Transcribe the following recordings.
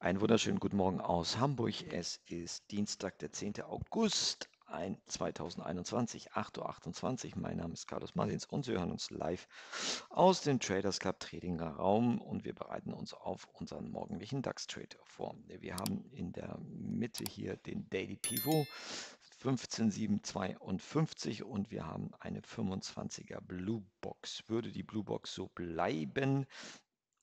Einen wunderschönen guten Morgen aus Hamburg. Es ist Dienstag, der 10. August ein 2021, 8.28 Uhr. Mein Name ist Carlos Martins und Sie hören uns live aus dem Traders Club Trading Raum und wir bereiten uns auf unseren morgendlichen DAX-Trade vor. Wir haben in der Mitte hier den Daily Pivot 15752 und wir haben eine 25er Blue Box. Würde die Blue Box so bleiben,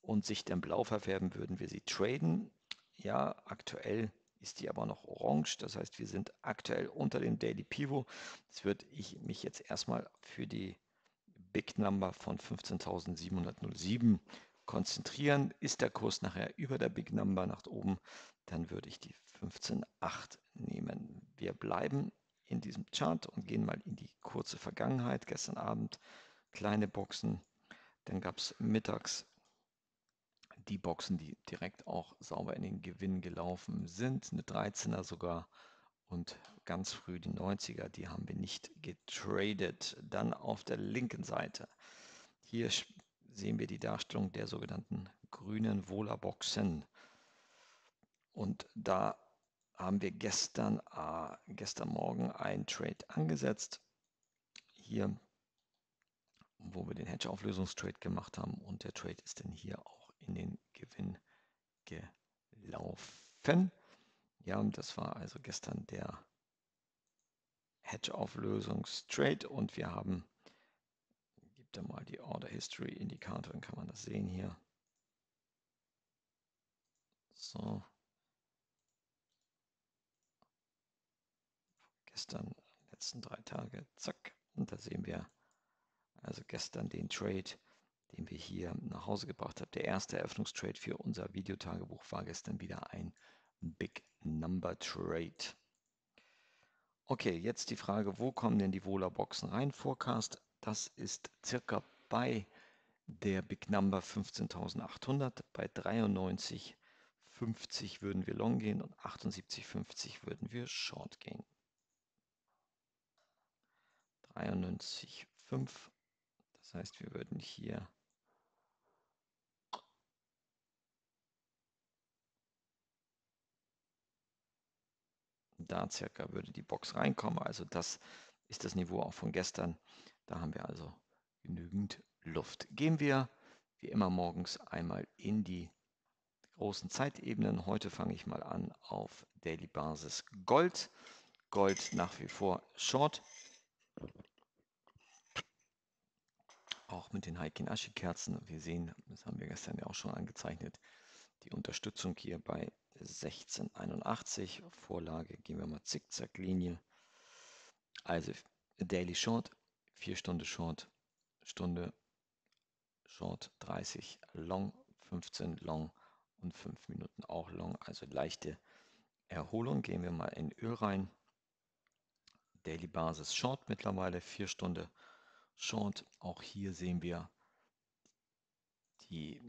und sich dann blau verfärben, würden wir sie traden. Ja, aktuell ist die aber noch orange. Das heißt, wir sind aktuell unter dem Daily Pivot. Jetzt würde ich mich jetzt erstmal für die Big Number von 15.707 konzentrieren. Ist der Kurs nachher über der Big Number nach oben, dann würde ich die 15.8 nehmen. Wir bleiben in diesem Chart und gehen mal in die kurze Vergangenheit. Gestern Abend kleine Boxen, dann gab es mittags die Boxen, die direkt auch sauber in den Gewinn gelaufen sind, eine 13er sogar und ganz früh die 90er, die haben wir nicht getradet. Dann auf der linken Seite, hier sehen wir die Darstellung der sogenannten grünen Wohler-Boxen. Und da haben wir gestern, äh, gestern Morgen einen Trade angesetzt. Hier, wo wir den Hedge-Auflösungstrade gemacht haben. Und der Trade ist dann hier auch in den Gewinn gelaufen. Ja, das war also gestern der Hedge-Auflösungstrade und wir haben, gibt da mal die Order History Indikator, dann kann man das sehen hier. So. Gestern, letzten drei Tage, zack. Und da sehen wir also gestern den Trade den wir hier nach Hause gebracht haben. Der erste Eröffnungstrade für unser Videotagebuch war gestern wieder ein Big Number Trade. Okay, jetzt die Frage, wo kommen denn die Wohler-Boxen rein? Forecast, das ist circa bei der Big Number 15.800. Bei 93,50 würden wir Long gehen und 78,50 würden wir Short gehen. 93,5. Das heißt, wir würden hier da circa würde die Box reinkommen. Also das ist das Niveau auch von gestern. Da haben wir also genügend Luft. Gehen wir wie immer morgens einmal in die großen Zeitebenen. Heute fange ich mal an auf Daily Basis Gold. Gold nach wie vor Short. Auch mit den Heikin Ashi Kerzen. Wir sehen, das haben wir gestern ja auch schon angezeichnet, die Unterstützung hier bei 1681. Vorlage gehen wir mal Zickzacklinie. Also Daily Short, 4 Stunden Short, Stunde Short 30 Long, 15 Long und 5 Minuten auch Long. Also leichte Erholung. Gehen wir mal in Öl rein. Daily Basis Short mittlerweile, 4 Stunden Short. Auch hier sehen wir die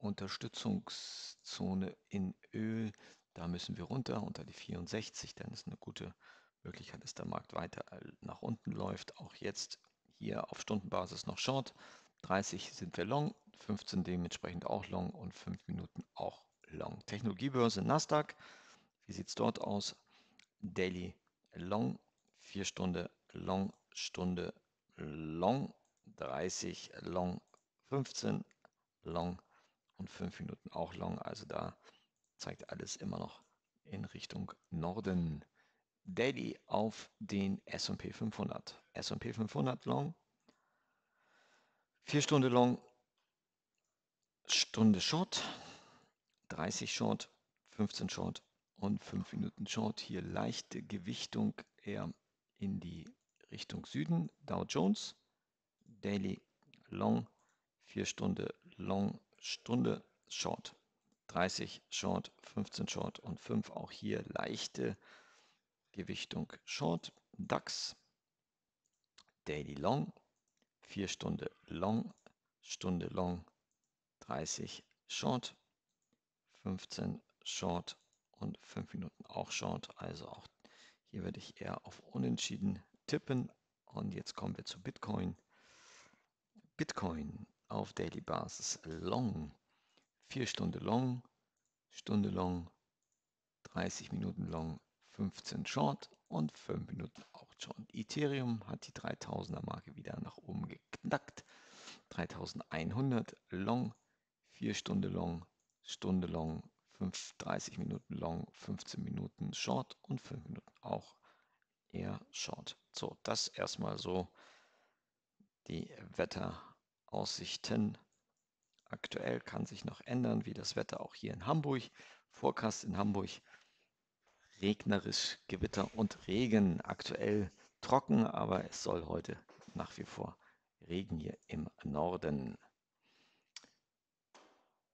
Unterstützungszone in Öl, da müssen wir runter unter die 64, dann ist eine gute Möglichkeit, dass der Markt weiter äh, nach unten läuft. Auch jetzt hier auf Stundenbasis noch Short. 30 sind wir Long, 15 dementsprechend auch Long und 5 Minuten auch Long. Technologiebörse Nasdaq, wie sieht es dort aus? Daily Long, 4 Stunden Long, Stunde Long, 30 Long, 15 Long und 5 Minuten auch long. Also da zeigt alles immer noch in Richtung Norden. Daily auf den S&P 500. S&P 500 long, 4 Stunden long, Stunde short, 30 short, 15 short und 5 Minuten short. Hier leichte Gewichtung eher in die Richtung Süden. Dow Jones, Daily long, 4 Stunden long, Stunde Short. 30 Short, 15 Short und 5 auch hier leichte Gewichtung Short. DAX, Daily Long, 4 Stunden Long, Stunde Long, 30 Short, 15 Short und 5 Minuten auch Short. Also auch hier werde ich eher auf Unentschieden tippen. Und jetzt kommen wir zu Bitcoin. Bitcoin auf Daily Basis Long. 4 Stunden Long, Stunde long, 30 Minuten long, 15 Short und 5 Minuten auch schon. Ethereum hat die 3000er Marke wieder nach oben geknackt. 3100 long, 4 Stunden long, Stunde long, 5, 30 Minuten long, 15 Minuten short und 5 Minuten auch eher short. So, das erstmal so die Wetteraussichten. Aktuell kann sich noch ändern, wie das Wetter auch hier in Hamburg. Vorkast in Hamburg regnerisch, Gewitter und Regen. Aktuell trocken, aber es soll heute nach wie vor Regen hier im Norden.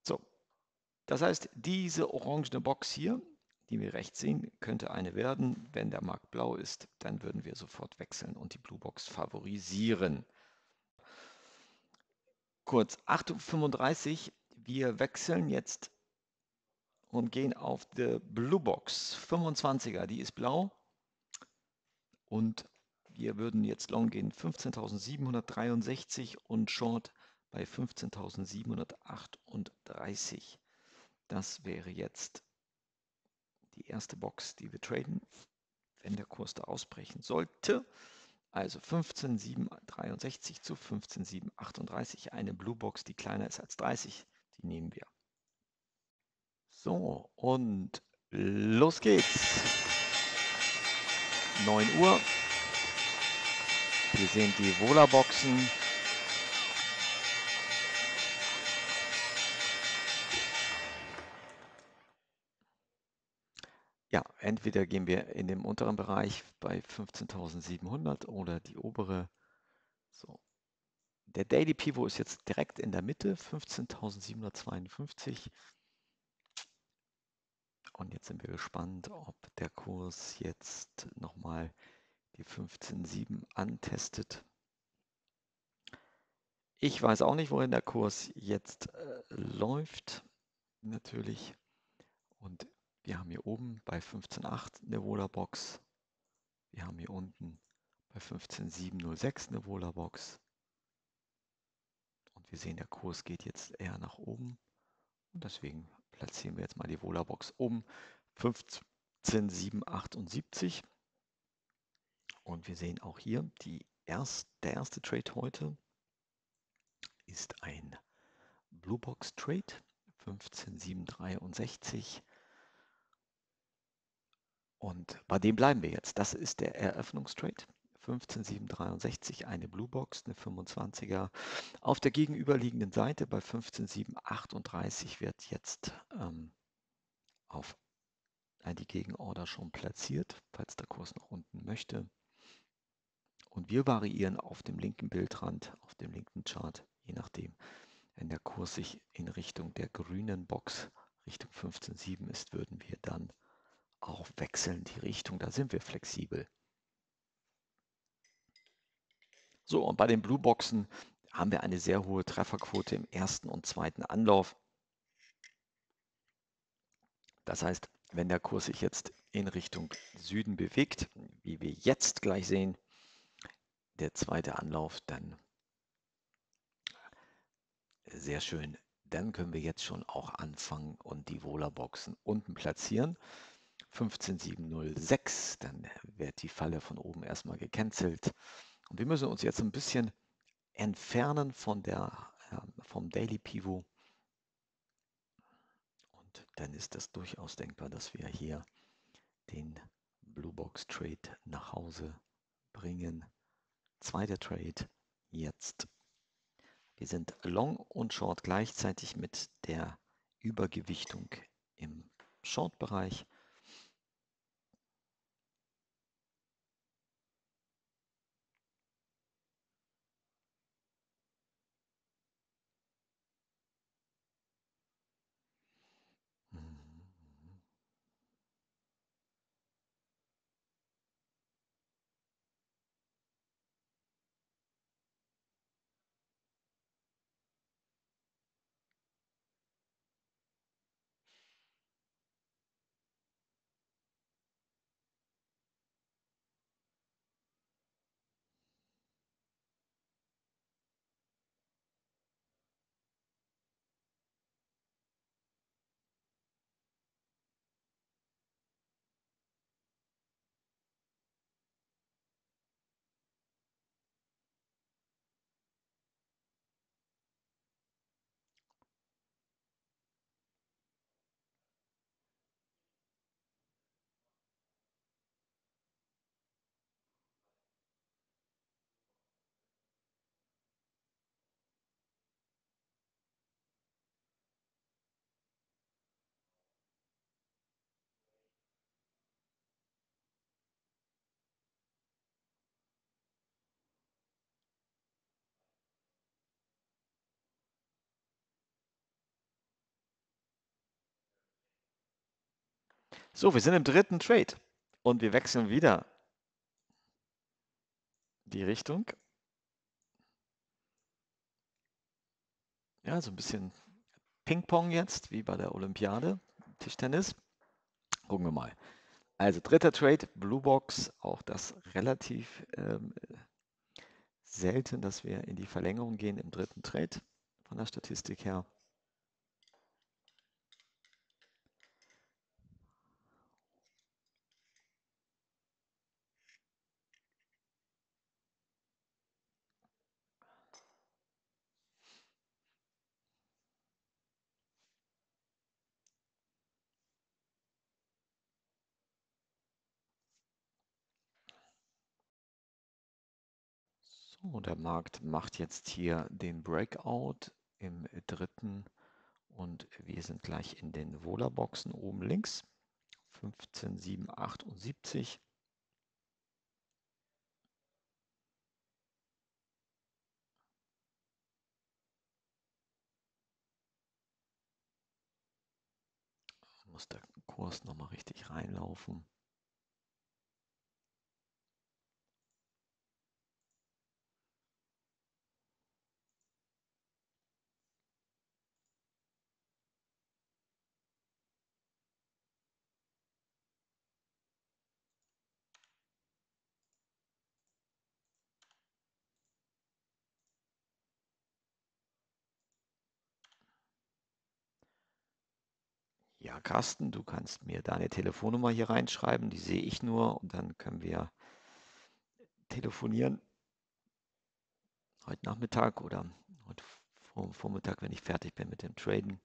So, das heißt, diese orangene Box hier, die wir rechts sehen, könnte eine werden. Wenn der Markt blau ist, dann würden wir sofort wechseln und die Blue Box favorisieren. Kurz, 8.35 wir wechseln jetzt und gehen auf die Blue Box 25er, die ist blau. Und wir würden jetzt long gehen 15.763 und Short bei 15.738. Das wäre jetzt die erste Box, die wir traden, wenn der Kurs da ausbrechen sollte. Also 15.763 zu 15.738, eine Blue Box, die kleiner ist als 30, die nehmen wir. So, und los geht's. 9 Uhr. Wir sehen die Vola-Boxen. Entweder gehen wir in dem unteren Bereich bei 15.700 oder die obere. So. Der Daily Pivot ist jetzt direkt in der Mitte, 15.752. Und jetzt sind wir gespannt, ob der Kurs jetzt nochmal die 15.7 antestet. Ich weiß auch nicht, wohin der Kurs jetzt äh, läuft, natürlich. Und wir haben hier oben bei 15.8 eine Wohlerbox. Wir haben hier unten bei 15.706 eine Wohlerbox. Und wir sehen, der Kurs geht jetzt eher nach oben. Und deswegen platzieren wir jetzt mal die Wohlerbox um 15.778. Und wir sehen auch hier, die erst, der erste Trade heute ist ein Bluebox Trade 15763. Und bei dem bleiben wir jetzt. Das ist der Eröffnungstrade. 15763 eine Bluebox, eine 25er. Auf der gegenüberliegenden Seite bei 15738 wird jetzt ähm, auf die Gegenorder schon platziert, falls der Kurs nach unten möchte. Und wir variieren auf dem linken Bildrand, auf dem linken Chart, je nachdem, wenn der Kurs sich in Richtung der grünen Box, Richtung 15,7 ist, würden wir dann auch wechseln die Richtung. Da sind wir flexibel. So, und bei den Blue Boxen haben wir eine sehr hohe Trefferquote im ersten und zweiten Anlauf. Das heißt, wenn der Kurs sich jetzt in Richtung Süden bewegt, wie wir jetzt gleich sehen, der zweite Anlauf, dann sehr schön. Dann können wir jetzt schon auch anfangen und die Wohlerboxen unten platzieren. 15706, dann wird die Falle von oben erstmal gecancelt. Und wir müssen uns jetzt ein bisschen entfernen von der, äh, vom Daily Pivot. Und dann ist das durchaus denkbar, dass wir hier den Blue Box Trade nach Hause bringen. Zweiter Trade jetzt. Wir sind Long und Short gleichzeitig mit der Übergewichtung im Short-Bereich. So, wir sind im dritten Trade und wir wechseln wieder die Richtung. Ja, so ein bisschen Ping-Pong jetzt, wie bei der Olympiade, Tischtennis. Gucken wir mal. Also dritter Trade, Blue Box, auch das relativ ähm, selten, dass wir in die Verlängerung gehen im dritten Trade von der Statistik her. So, der Markt macht jetzt hier den Breakout im dritten und wir sind gleich in den Vola-Boxen oben links. 15, 7, 78. Muss der Kurs nochmal richtig reinlaufen. Ja, Carsten, du kannst mir deine Telefonnummer hier reinschreiben, die sehe ich nur und dann können wir telefonieren heute Nachmittag oder heute Vormittag, wenn ich fertig bin mit dem Traden.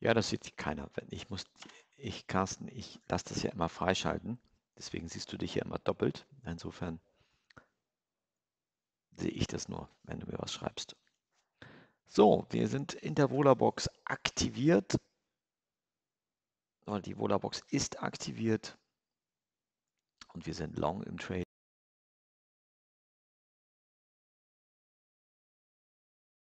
Ja, das sieht keiner. Ich muss, ich, Carsten, ich lasse das ja immer freischalten. Deswegen siehst du dich ja immer doppelt. Insofern sehe ich das nur, wenn du mir was schreibst. So, wir sind in der Vola-Box aktiviert. Die Vola-Box ist aktiviert und wir sind long im Trade.